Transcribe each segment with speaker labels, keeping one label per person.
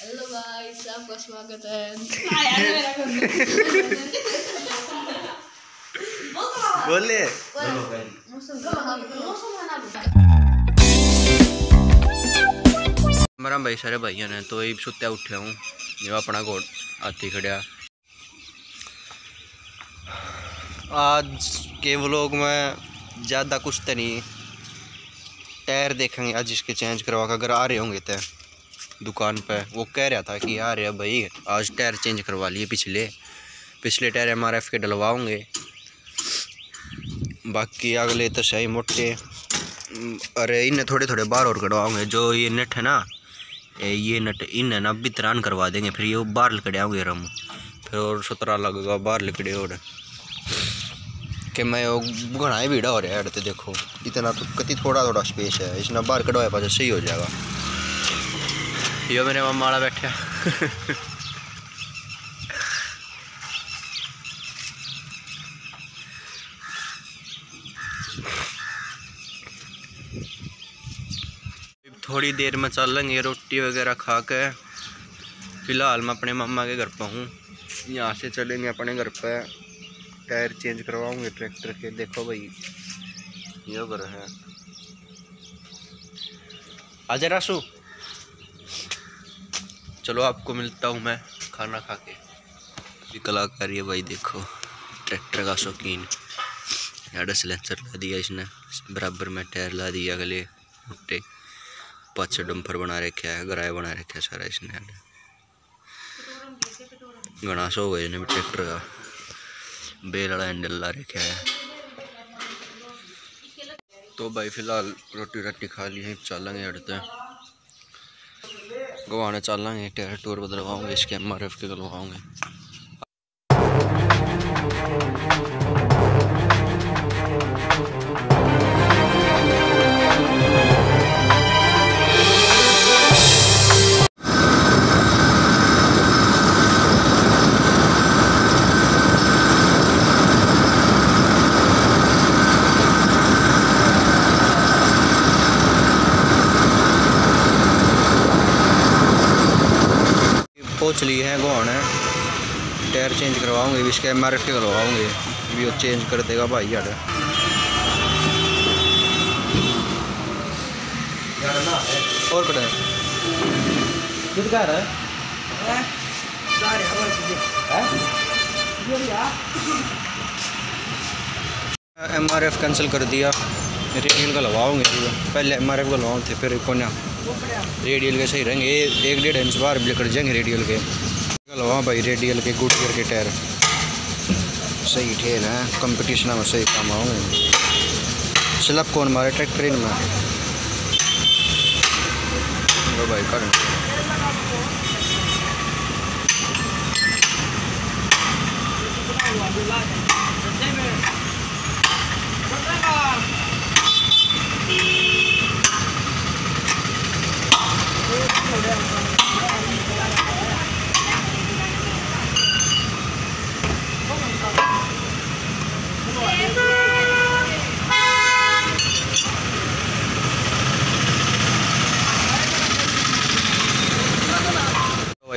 Speaker 1: Hello guys आपका स्वागत है
Speaker 2: बोले
Speaker 1: मौसम मौसम
Speaker 2: मेरा भाई सारे भाइयों ने तो ये सुत्या उठा हूँ जो अपना घोड़ हाथी खड़ा आज के व्लॉग में ज़्यादा कुछ तो नहीं टायर देखेंगे आज इसके चेंज करवा कर अगर आ रहे होंगे तो दुकान पे। वो कह रहा था कि यार रहे भाई, आज टायर चेंज करवा लिए पिछले। पिछले टायर एम आर एफ़ के डलवाओगे बाकी अगले तो सही मोटे। अरे इन्हें थोड़े थोड़े बाहर और कटवाओगे जो ये नट है ना ये नट इन ना भी तरान करवा देंगे, फिर ये बाहर लकड़े आओगे रम। फिर और सतरा लगेगा बाहर लकड़े और। कि मैं घना भीड़ा हो रहा है तो देखो। इतना तो कति थोड़ा थोड़ा स्पेस है। इसने बाहर कटवाया पास सही हो जाएगा। यो मेरे मामा वाला बैठा। थोड़ी देर में चलेंगे रोटी वगैरह खा के फ़िलहाल मैं अपने मामा के घर पर हूँ। यहाँ से चलेंगे अपने घर पर टायर चेंज करवाऊँगे ट्रैक्टर के। देखो भाई, ये घर है। आजा रासू। चलो आपको मिलता हूँ मैं खाना खा के ये कलाकारी है भाई, देखो। ट्रैक्टर का शौकीन। याडा सिलेंसर ला दिया इसने। बराबर में टायर ला दिया अगले मुट्टे। पाँच डंपर बना रखे है गराए बना रखे है सारा इसने। घना सो हो गए ट्रैक्टर का। बेल वाला हैंडल ला रखा है। तो भाई फ़िलहाल रोटी राटी खा ली है चलेंगे हटते गवाने टायर टूर बदलवाऊँगे इसके एम आर एफ़ के गलवाऊँगे पहुँच लिए हैं गोहान है। टायर चेंज करवाऊँगे इसके एम आर एफ़ के करवाऊँगे। भी वो चेंज कर देगा भाई यार। और कड़ा एम आर एफ़ कैंसिल कर दिया। रेडियल का लगवाओगे पहले एम आर एफ़ का लगवाओ थे फिर कोना रेडियल के सही रहेंगे। एक डेढ़ इंच बाहर भी कट जाएँगे रेडियल के। लगवाओ भाई, रेडियल के गुड ईयर के टायर। सही ठेल है कंपटीशन में सही काम आओगे स्लप कौन मारे ट्रैक्टर इन में? भाई, कर।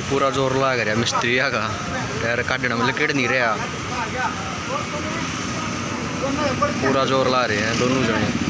Speaker 2: भाई, पूरा ज़ोर ला कर मिस्त्री का टायर काटने में लकड़ नहीं रहा पूरा ज़ोर ला रहे हैं दोनों जने।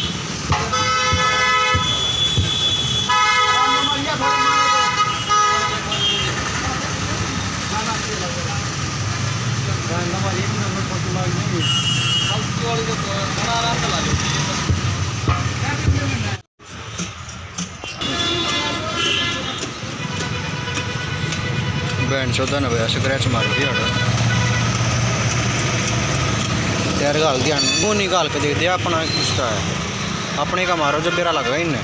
Speaker 2: ये बा रेडियल बैंड चौदह ने भैया स्क्रैच मार दिया टायर गाल दिया वो नहीं के देख दिया, अपना उसका है। अपने का मारो जब मेरा लगा इनने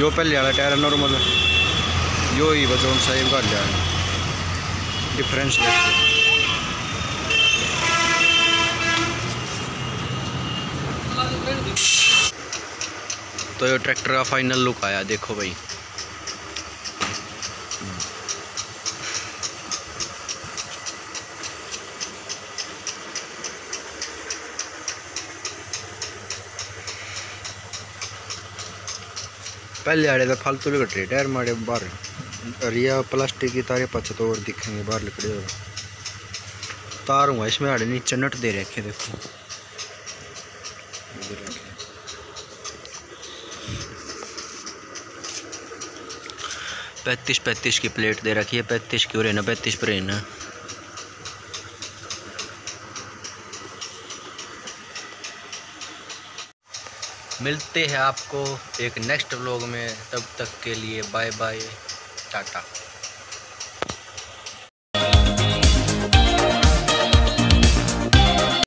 Speaker 2: यो पहले वाला टायर नॉर्मल यो ही बचो सही कर लिया डिफरेंस देखो तो ये ट्रैक्टर का फाइनल लुक आया, देखो भाई। पहले आड़े तो फालतू कट रहे, टायर मारे बाहर। रिया प्लास्टिक की तारे पच तो और दिखेंगे, बाहर और तार हुआ इसमें आड़े नीचे नट दे रखे, देखो। पैंतीस पैंतीस की प्लेट दे रखी है, पैंतीस की और ना पैंतीस पर ना मिलते हैं आपको एक नेक्स्ट व्लॉग में, तब तक के लिए बाय बाय टाटा।